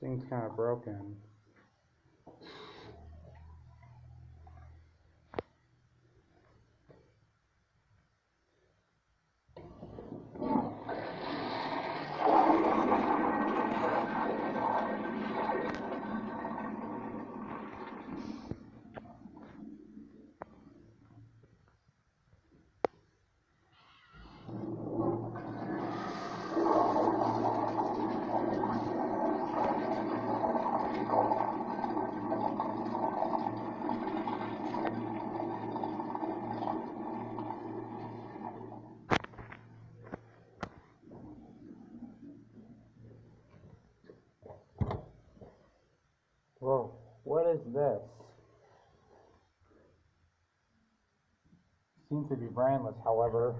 Thing's kind of broken. What is this? Seems to be brandless, however,